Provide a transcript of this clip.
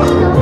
Let's.